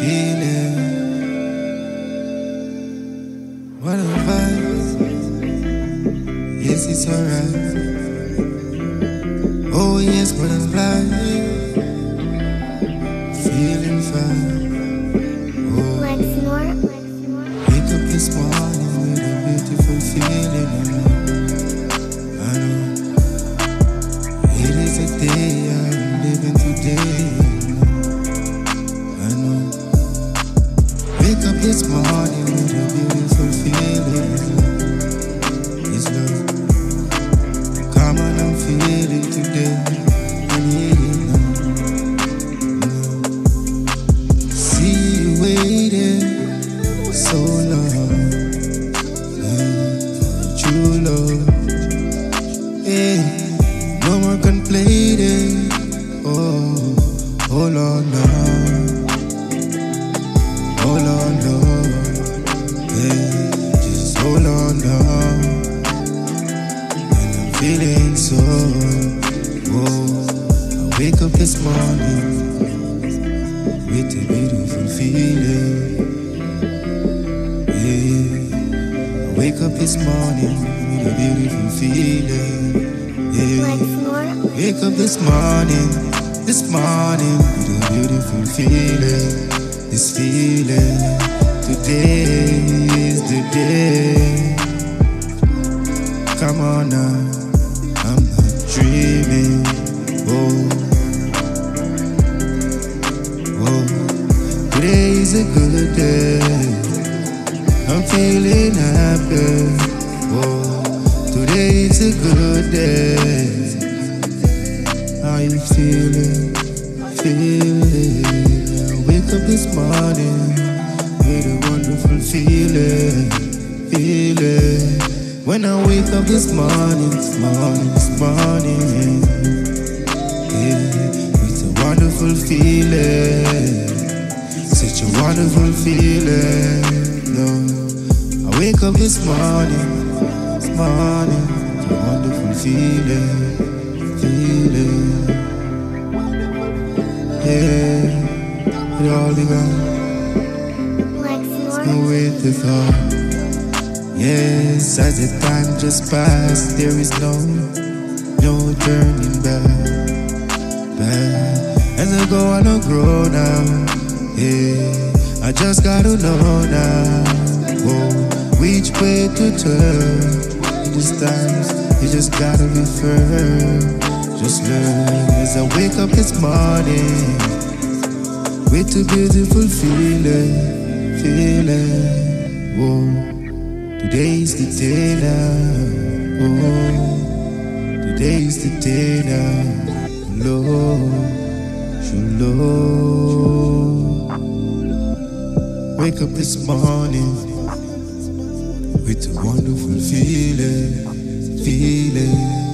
feeling. Yes, it's alright. Oh, yes. Feeling fine. Oh. Wake up this morning with a beautiful feeling. I know. It is a day I'm living today. This morning with a beautiful feeling. Feeling so. Whoa, I wake up this morning with a beautiful feeling. Yeah, I wake up this morning with a beautiful feeling. Yeah, wake up this morning, this morning with a beautiful feeling. This feeling, today feeling happy. Oh, today is a good day. How you feeling? Feeling? Wake up this morning with a wonderful feeling. Feeling. When I wake up this morning, morning, morning, yeah, with a wonderful feeling, such a wonderful feeling. No, wake up this morning, this morning, with a wonderful feeling, feeling, yeah, it all began Lex Nor. with the thought. Yes, as the time just passed, there is no, no turning back. back. As I go I grow now. Yeah, I just gotta know now. Whoa, way to turn. These times, you just gotta be firm. Just learn as I wake up this morning with a beautiful feeling, feeling. Whoa. Today's the day now. Oh, today's the day now. Lord, Shalom. Wake up this morning with a wonderful feeling, feeling.